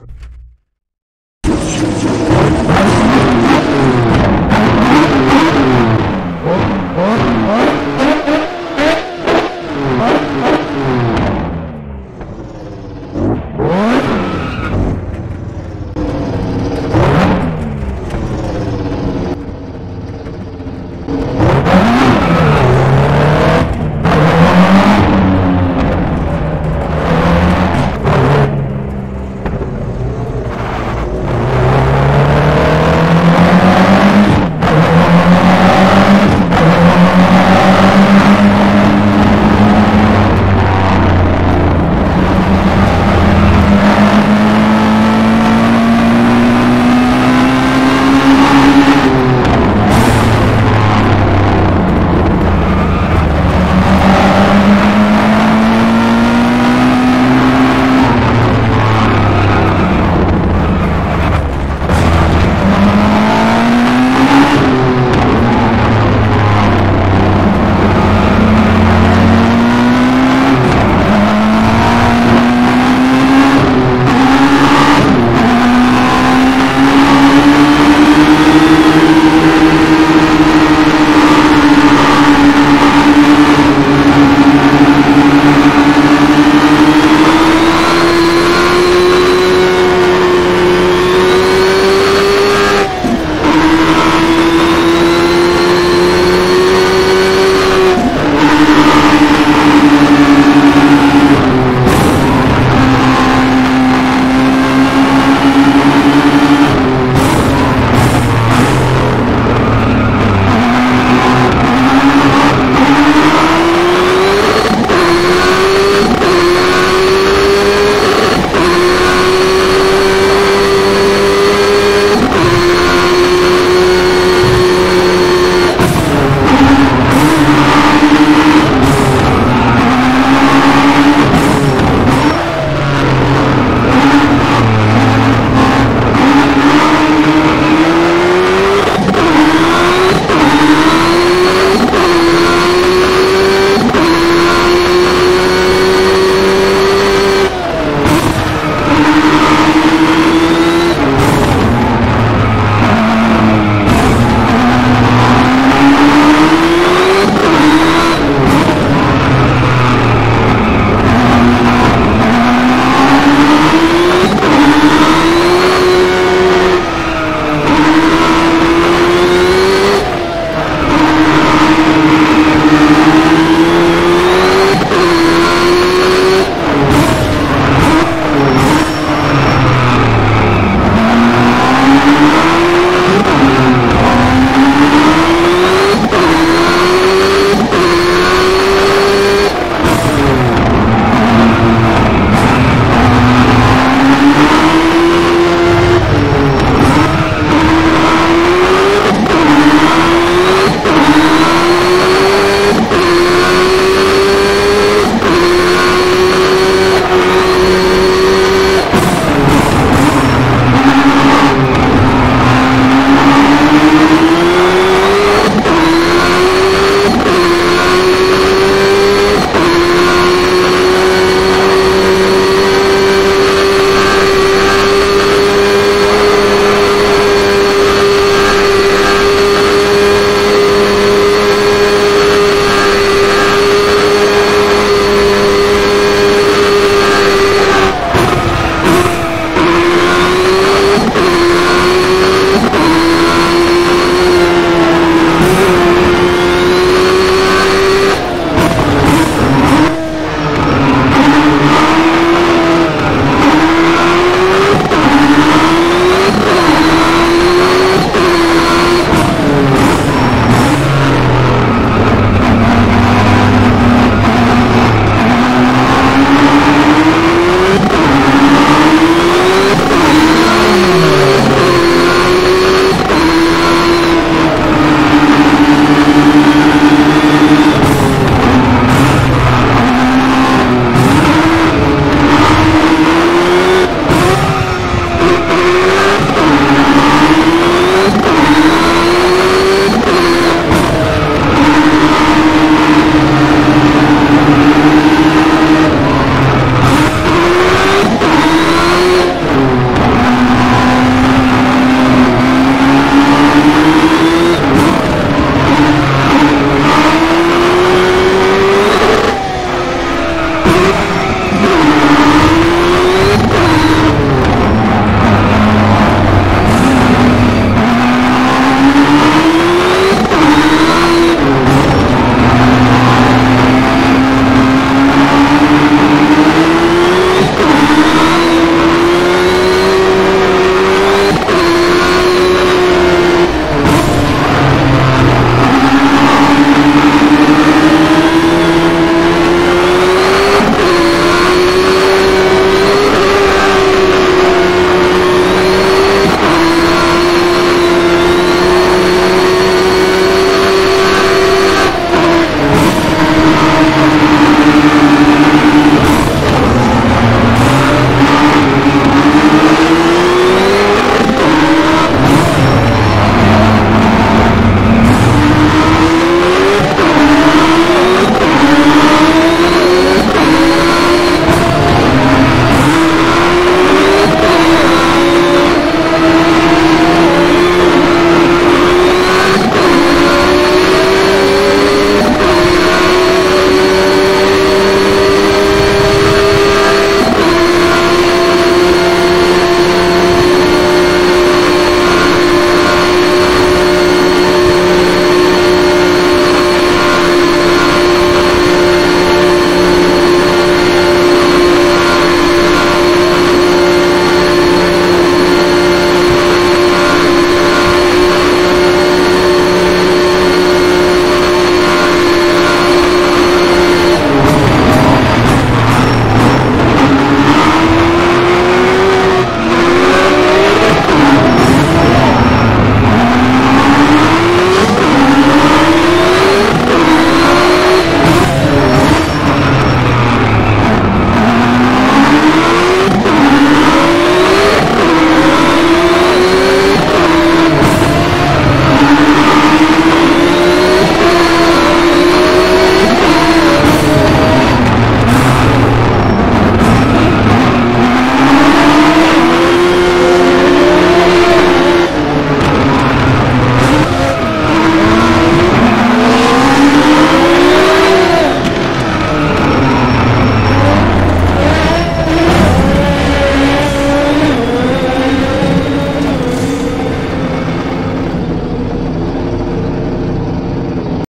you